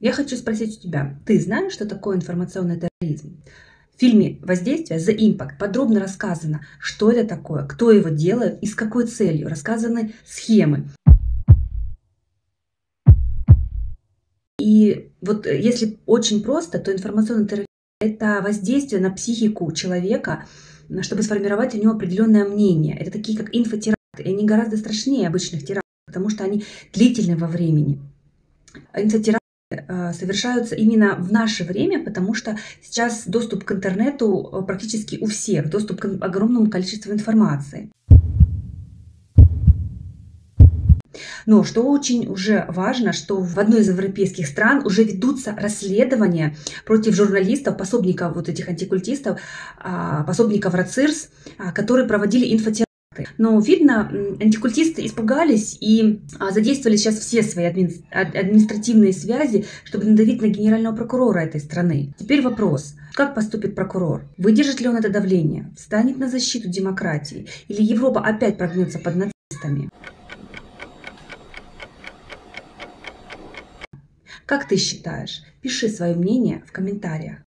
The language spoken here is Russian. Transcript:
Я хочу спросить у тебя, ты знаешь, что такое информационный терроризм? В фильме «Воздействие» The Impact подробно рассказано, что это такое, кто его делает и с какой целью. Рассказаны схемы. И вот э, если очень просто, то информационный терроризм – это воздействие на психику человека, чтобы сформировать у него определенное мнение. Это такие, как инфотеракты. И они гораздо страшнее обычных терактов, потому что они длительны во времени. Инфотеракты э, совершаются именно в наше время, потому что сейчас доступ к интернету э, практически у всех, доступ к огромному количеству информации. Но что очень уже важно, что в одной из европейских стран уже ведутся расследования против журналистов, пособников вот этих антикультистов, а, пособников РАЦИРС, а, которые проводили инфотерапию. Но видно, антикультисты испугались и а, задействовали сейчас все свои адми... административные связи, чтобы надавить на генерального прокурора этой страны. Теперь вопрос, как поступит прокурор? Выдержит ли он это давление? Встанет на защиту демократии? Или Европа опять прогнется под нацистами? Как ты считаешь? Пиши свое мнение в комментариях.